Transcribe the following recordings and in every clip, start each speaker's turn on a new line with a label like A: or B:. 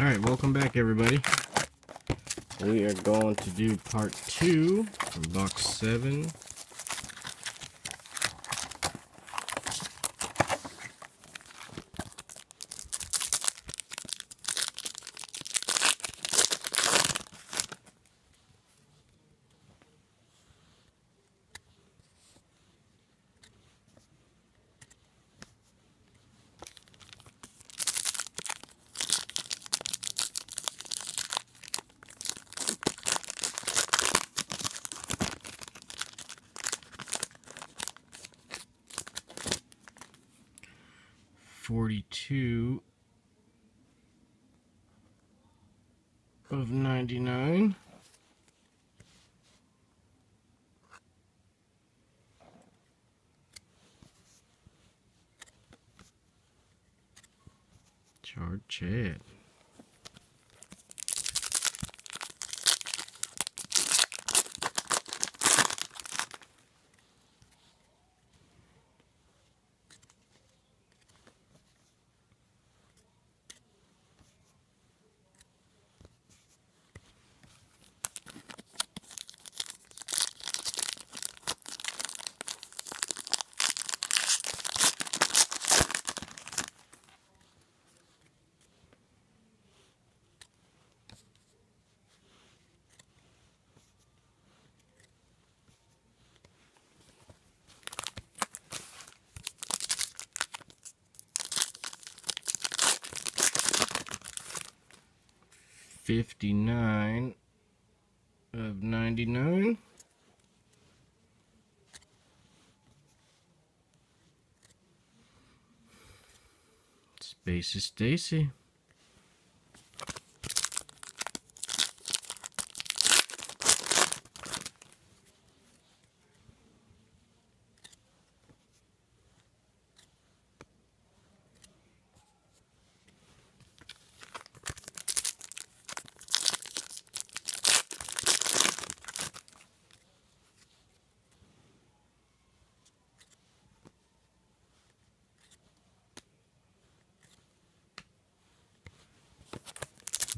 A: Alright, welcome back everybody. We are going to do part two from box seven. 42 of 99. Charge it. 59 of 99. Spacey Stacy.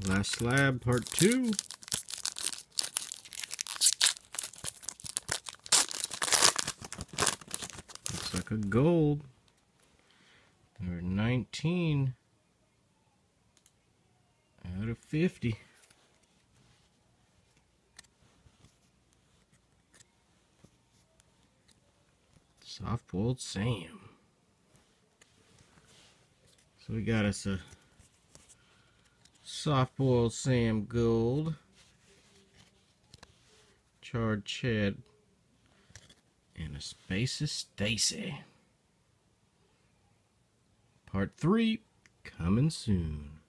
A: Last slab, part two. Looks like a gold. Number 19 out of 50. Soft boiled Sam. So we got us a soft boiled Sam Gold, Charred Chad, and a Spacey Stacy. Part 3 coming soon.